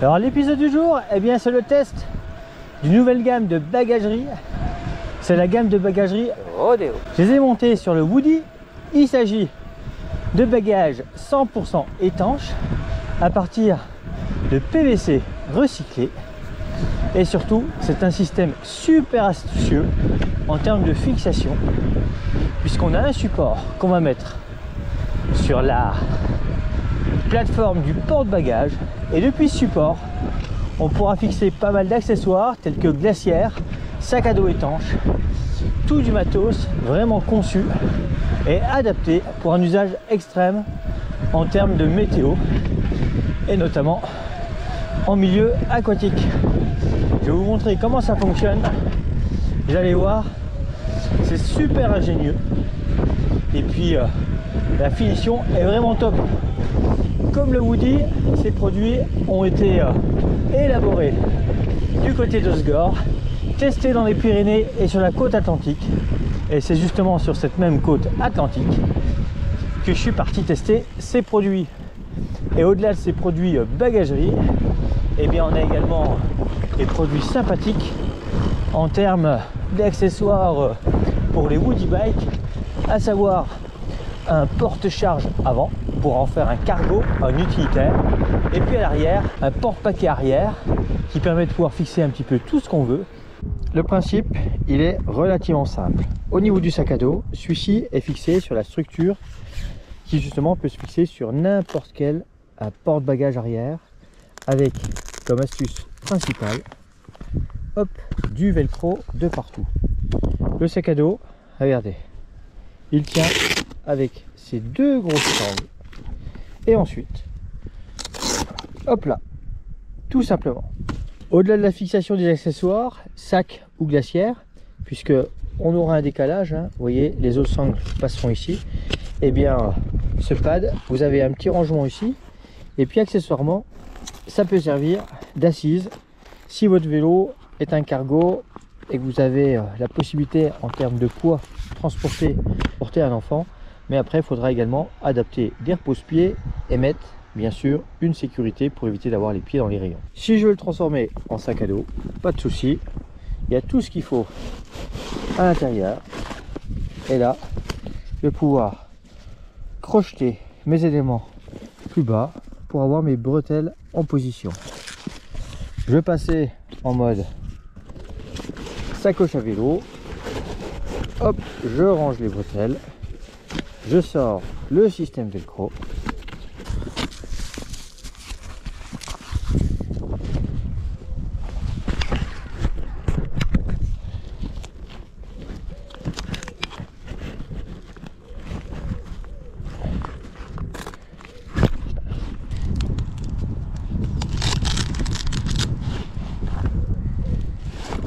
Alors l'épisode du jour, eh bien c'est le test d'une nouvelle gamme de bagagerie. C'est la gamme de bagagerie Rodeo. Je les ai montés sur le Woody. Il s'agit de bagages 100% étanches à partir de PVC recyclé. Et surtout, c'est un système super astucieux en termes de fixation, puisqu'on a un support qu'on va mettre sur la plateforme du porte-bagages. Et depuis support, on pourra fixer pas mal d'accessoires tels que glacière, sac à dos étanche, tout du matos vraiment conçu et adapté pour un usage extrême en termes de météo et notamment en milieu aquatique. Je vais vous montrer comment ça fonctionne. Vous allez voir, c'est super ingénieux. Et puis euh, la finition est vraiment top. Comme le Woody, ces produits ont été euh, élaborés du côté d'Osgore, testés dans les Pyrénées et sur la côte atlantique. Et c'est justement sur cette même côte atlantique que je suis parti tester ces produits. Et au-delà de ces produits euh, bagagerie, eh bien on a également des produits sympathiques en termes d'accessoires euh, pour les Woody Bikes, à savoir un porte-charge avant pour en faire un cargo, un utilitaire, et puis à l'arrière, un porte-paquet arrière qui permet de pouvoir fixer un petit peu tout ce qu'on veut. Le principe, il est relativement simple. Au niveau du sac à dos, celui-ci est fixé sur la structure qui justement peut se fixer sur n'importe quel porte-bagages arrière avec comme astuce principale hop, du velcro de partout. Le sac à dos, regardez, il tient avec ces deux grosses sangles et ensuite hop là tout simplement. Au-delà de la fixation des accessoires sac ou glacière puisque on aura un décalage hein, vous voyez les autres sangles passeront ici et eh bien ce pad vous avez un petit rangement ici. Et puis accessoirement ça peut servir d'assise si votre vélo est un cargo et que vous avez euh, la possibilité en termes de poids transporter porter un enfant mais après, il faudra également adapter des repose-pieds et mettre, bien sûr, une sécurité pour éviter d'avoir les pieds dans les rayons. Si je veux le transformer en sac à dos, pas de souci. Il y a tout ce qu'il faut à l'intérieur. Et là, je vais pouvoir crocheter mes éléments plus bas pour avoir mes bretelles en position. Je vais passer en mode sacoche à vélo. Hop, je range les bretelles je sors le système velcro.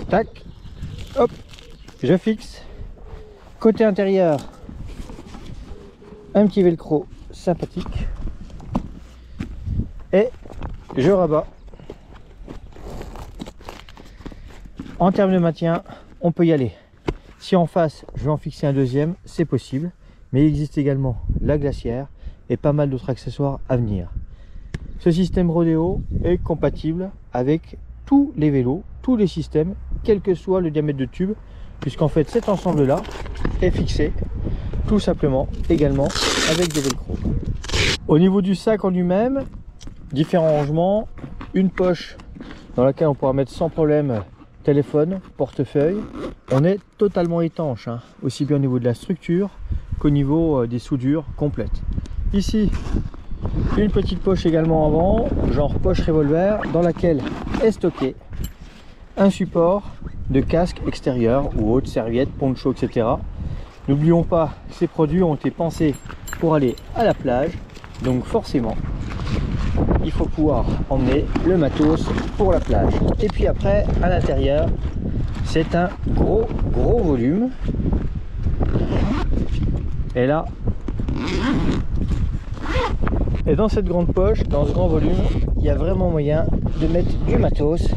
Tac. Hop. Je fixe. Côté intérieur un petit velcro sympathique. Et je rabats. En termes de maintien on peut y aller. Si en face je vais en fixer un deuxième c'est possible. Mais il existe également la glacière et pas mal d'autres accessoires à venir. Ce système Rodeo est compatible avec tous les vélos tous les systèmes quel que soit le diamètre de tube puisqu'en fait cet ensemble là est fixé tout simplement également avec des velcro. Au niveau du sac en lui-même, différents rangements, une poche dans laquelle on pourra mettre sans problème téléphone, portefeuille. On est totalement étanche, hein, aussi bien au niveau de la structure qu'au niveau euh, des soudures complètes. Ici, une petite poche également avant, genre poche revolver, dans laquelle est stocké un support de casque extérieur ou autre serviette, poncho, etc. N'oublions pas, ces produits ont été pensés pour aller à la plage. Donc forcément, il faut pouvoir emmener le matos pour la plage. Et puis après, à l'intérieur, c'est un gros, gros volume. Et là, et dans cette grande poche, dans ce grand volume, il y a vraiment moyen de mettre du matos.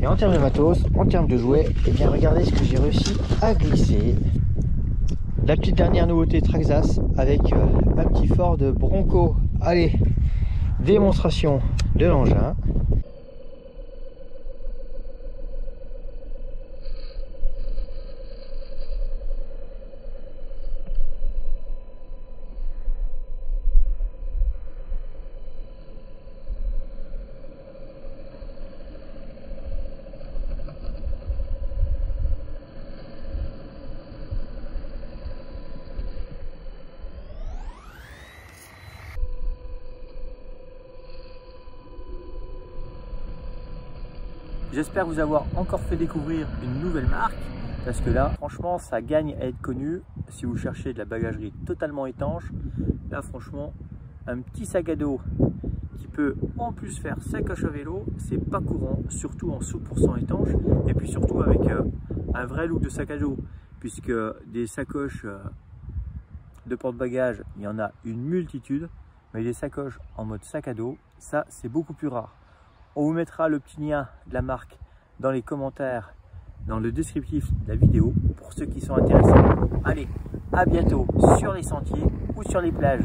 Et en termes de matos, en termes de jouets, et eh bien regardez ce que j'ai réussi à glisser. La petite dernière nouveauté Traxas avec euh, un petit Ford Bronco. Allez, démonstration de l'engin. J'espère vous avoir encore fait découvrir une nouvelle marque parce que là, franchement, ça gagne à être connu. Si vous cherchez de la bagagerie totalement étanche, là, franchement, un petit sac à dos qui peut en plus faire sacoche à vélo, c'est pas courant, surtout en sous-pourcent étanche et puis surtout avec euh, un vrai look de sac à dos puisque des sacoches euh, de porte-bagages, il y en a une multitude, mais des sacoches en mode sac à dos, ça c'est beaucoup plus rare. On vous mettra le petit lien de la marque dans les commentaires, dans le descriptif de la vidéo pour ceux qui sont intéressés. Allez, à bientôt sur les sentiers ou sur les plages.